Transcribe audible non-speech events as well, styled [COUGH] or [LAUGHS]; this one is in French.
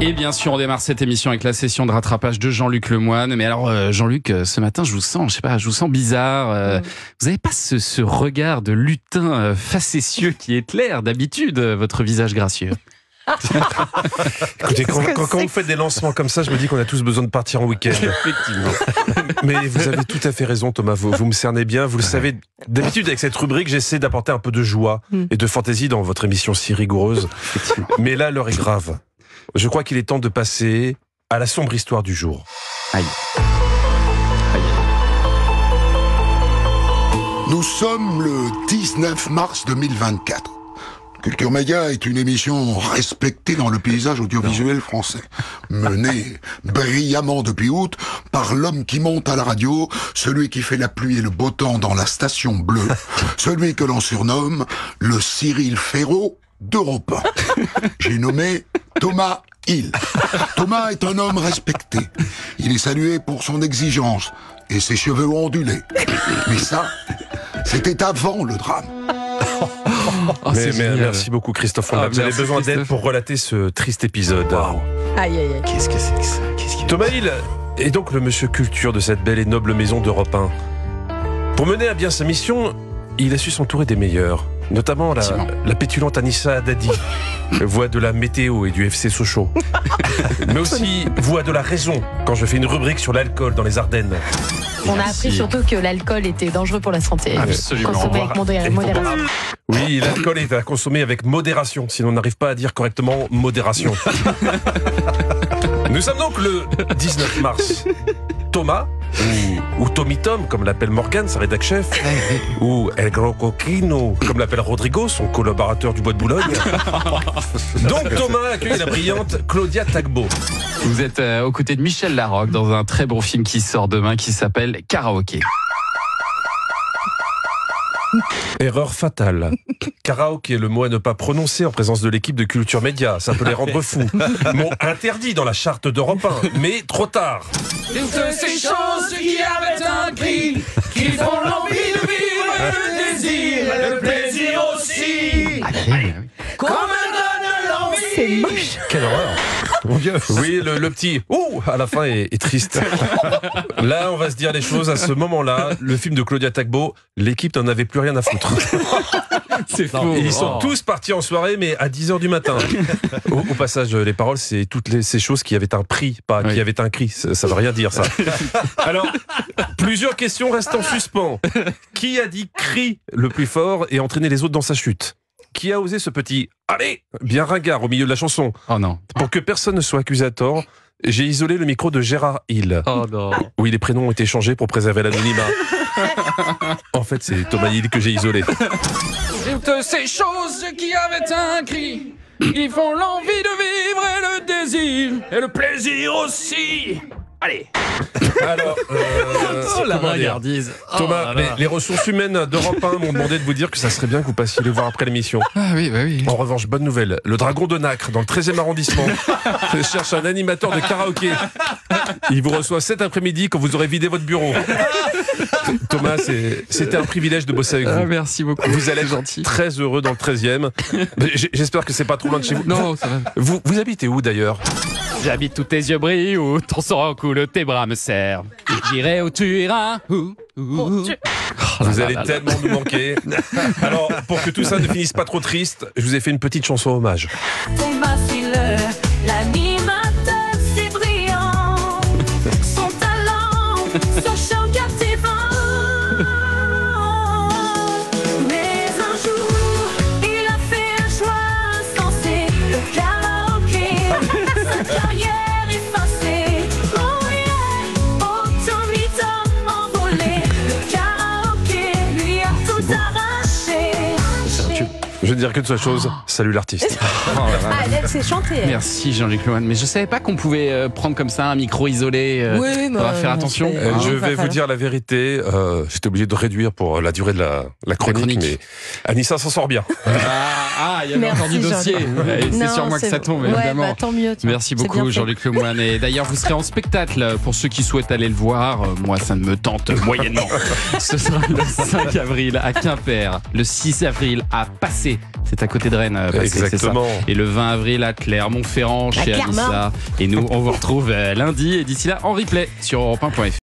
Et bien sûr, on démarre cette émission avec la session de rattrapage de Jean-Luc Lemoine. Mais alors, euh, Jean-Luc, euh, ce matin, je vous sens, je sais pas, je vous sens bizarre. Euh, Vous n'avez pas ce, ce regard de lutin euh, facétieux qui éclaire d'habitude votre visage gracieux? [LAUGHS] Écoutez, quand, quand- quand vous faites des lancements comme ça, je me dis qu'on a tous besoin de partir en week-end. Effectivement. [LAUGHS] Mais vous avez tout à fait raison, Thomas. Vous, vous me cernez bien. Vous le savez, d'habitude, avec cette rubrique, j'essaie d'apporter un peu de joie et de fantaisie dans votre émission si rigoureuse. Mais là, l'heure est grave. Je crois qu'il est temps de passer à la sombre histoire du jour. Aïe. Aïe. Nous sommes le 19 mars 2024. Culture Média est une émission respectée dans le paysage audiovisuel français, menée brillamment depuis août par l'homme qui monte à la radio, celui qui fait la pluie et le beau temps dans la station bleue, [LAUGHS] celui que l'on surnomme le Cyril Ferraud d'Europe 1. [LAUGHS] J'ai nommé Thomas Hill. Thomas est un homme respecté. Il est salué pour son exigence et ses cheveux ondulés. Mais ça, c'était avant le drame. Oh, Mais- c'est mais génial. merci beaucoup, Christophe. On Ah, vous avez besoin d'aide pour relater ce triste épisode. Aïe, aïe, aïe. Qu'est-ce que c'est que ça Qu'est-ce qui... Thomas Hill est donc le monsieur culture de cette belle et noble maison d'Europe 1. Pour mener à bien sa mission, il a su s'entourer des meilleurs, notamment la, la pétulante Anissa Dadi, [LAUGHS] voix de la météo et du FC Sochaux, [LAUGHS] mais aussi voix de la raison quand je fais une rubrique sur l'alcool dans les Ardennes. On a appris surtout que l'alcool était dangereux pour la santé. Absolument. Consommé avec modération. Oui, l'alcool est à consommer avec modération, sinon on n'arrive pas à dire correctement modération. [LAUGHS] Nous sommes donc le 19 mars. Thomas, ou, ou Tommy Tom, comme l'appelle Morgan, sa rédac chef, ou El Coquino, comme l'appelle Rodrigo, son collaborateur du Bois de Boulogne. [LAUGHS] Donc Thomas accueille la brillante Claudia Tagbo. Vous êtes euh, aux côtés de Michel Larocque dans un très bon film qui sort demain qui s'appelle Karaoké. Erreur fatale. [LAUGHS] Karaoké, le mot à ne pas prononcer en présence de l'équipe de Culture Média. Ça peut les rendre fous. [LAUGHS] Mot interdit dans la charte d'Europe 1, mais trop tard. Toutes ces choses qui avaient un cri, qui font Oui, le, le petit « Ouh » à la fin est, est triste. [LAUGHS] Là, on va se dire les choses. À ce moment-là, le film de Claudia Tagbo, l'équipe n'en avait plus rien à foutre. [LAUGHS] C'est faux. Ils sont Oh. tous partis en soirée, mais à 10h du matin. Au, au passage, les paroles, c'est toutes les, ces choses qui avaient un prix, pas Oui. qui avaient un cri. Ça, ça veut rien dire, ça. [LAUGHS] Alors, plusieurs questions restent en suspens. Qui a dit cri le plus fort et entraîné les autres dans sa chute? Qui a osé ce petit « Allez !» bien ringard au milieu de la chanson Oh non. Pour que personne ne soit accusé à tort, j'ai isolé le micro de Gérard Hill. Oh non. Oui, les prénoms ont été changés pour préserver l'anonymat. [LAUGHS] en fait, c'est Thomas Hill que j'ai isolé. Toutes ces choses qui avaient un cri, qui font l'envie de vivre et le désir, et le plaisir aussi. Allez. Alors, euh, [LAUGHS] Oh la regardise. Oh Thomas, là. les, les ressources humaines d'Europe 1 m'ont demandé de vous dire que ça serait bien que vous passiez les voir après l'émission. Ah oui, bah oui. En revanche, bonne nouvelle, le Dragon de Nacre, dans le 13e arrondissement, [LAUGHS] cherche un animateur de karaoké. Il vous reçoit cet après-midi quand vous aurez vidé votre bureau. [LAUGHS] Thomas, c'était un privilège de bosser avec Ah, vous. merci beaucoup. Vous allez être gentil. très heureux dans le 13e. J- J'espère que c'est pas trop loin de chez vous. Non, ça va. Vous, vous habitez où d'ailleurs? J'habite tous tes yeux brillent où ton sang coule, tes bras me servent. J'irai où tu iras. Où, où, où. Oh là Vous là allez là là. tellement nous manquer. Alors, pour que tout ça ne finisse pas trop triste, je vous ai fait une petite chanson hommage. L'animateur Je veux dire que de cette chose, salut l'artiste. Oh là là. Ah, elle, elle. Merci Jean-Luc Lemoine. Mais je savais pas qu'on pouvait euh, prendre comme ça un micro isolé. euh, Oui, mais on va faire on attention. fait- Euh, hein. je va vais vous faire. dire la vérité, euh, j'étais obligé de réduire pour la durée de la, la chronique, chronique. mais Anissa s'en sort bien. Ah, ah, il y avait Merci, encore du dossier. C'est Non, sur moi que ça tombe, ouais, évidemment. bah, tant mieux. Merci C'est bien beaucoup fait. Jean-Luc Lemoine. Et d'ailleurs, vous serez en spectacle pour ceux qui souhaitent aller le voir. Euh, Moi, ça ne me tente moyennement. [LAUGHS] Ce sera le 5 avril à Quimper, le 6 avril à Passé C'est à côté de Rennes, euh, Patrick, c'est ça. Exactement. Et le 20 avril à Clermont-Ferrand, chez. Anissa. Et nous, on vous retrouve euh, lundi. Et d'ici là, en replay sur europe 1.fr.